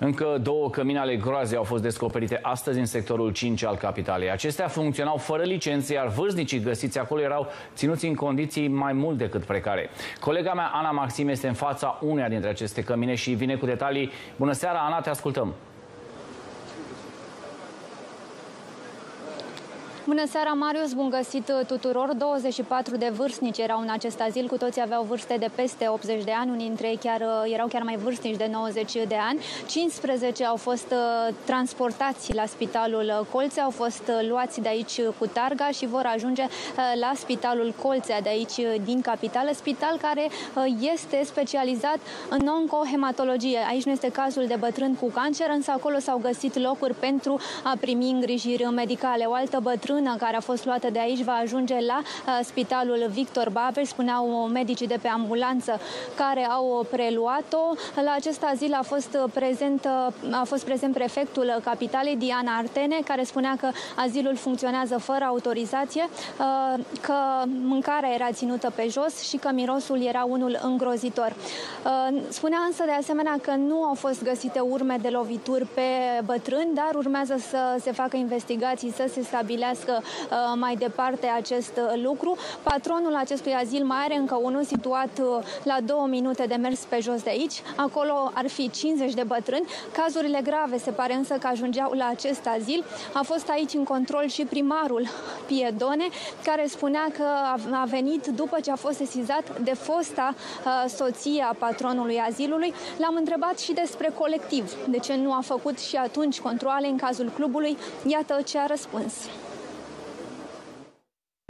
Încă două cămini ale groazei au fost descoperite astăzi în sectorul 5 al capitalei. Acestea funcționau fără licențe, iar vârstnicii găsiți acolo erau ținuți în condiții mai mult decât precare. Colega mea, Ana Maxim, este în fața uneia dintre aceste cămine și vine cu detalii. Bună seara, Ana, te ascultăm! Bună seara, Marius, bun găsit uh, tuturor. 24 de vârstnici erau în acest azil, cu toții aveau vârste de peste 80 de ani, unii dintre ei chiar, uh, erau chiar mai vârstnici de 90 de ani. 15 au fost uh, transportați la spitalul Colțe, au fost luați de aici cu targa și vor ajunge la spitalul Colțea de aici din capitală, spital care este specializat în oncohematologie. Aici nu este cazul de bătrân cu cancer, însă acolo s-au găsit locuri pentru a primi îngrijiri medicale. O altă bătrân bătrână care a fost luată de aici va ajunge la uh, spitalul Victor Babel, spuneau medicii de pe ambulanță care au preluat-o. La acest azil a fost prezent, uh, a fost prezent prefectul capitalei, Diana Artene, care spunea că azilul funcționează fără autorizație, uh, că mâncarea era ținută pe jos și că mirosul era unul îngrozitor. Spunea însă de asemenea că nu au fost găsite urme de lovituri pe bătrâni, dar urmează să se facă investigații, să se stabilească urmărească uh, mai departe acest uh, lucru. Patronul acestui azil mai are încă unul situat uh, la două minute de mers pe jos de aici. Acolo ar fi 50 de bătrâni. Cazurile grave se pare însă că ajungeau la acest azil. A fost aici în control și primarul Piedone, care spunea că a venit după ce a fost sesizat de fosta soție a patronului azilului. L-am întrebat și despre colectiv, de ce nu a făcut și atunci controle în cazul clubului. Iată ce a răspuns.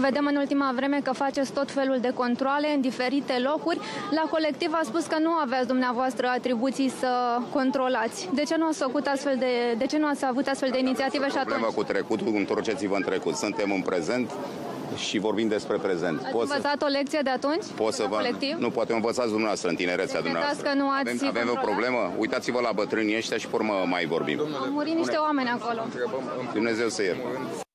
Vedem în ultima vreme că faceți tot felul de controle în diferite locuri. La colectiv a spus că nu aveați dumneavoastră atribuții să controlați. De ce nu ați făcut astfel de, de ce nu ați avut astfel de inițiative și atunci? cu trecutul, întorceți-vă în trecut. Suntem în prezent și vorbim despre prezent. Ați Poți învățat să... o lecție de atunci? Pot să vă... colectiv? Nu, poate învățați dumneavoastră în tinerețea dumneavoastră. că nu ați avem, avem o problemă? Uitați-vă la bătrânii ăștia și pe urmă mai vorbim. Au murit niște oameni acolo. Dumnezeu să ierte.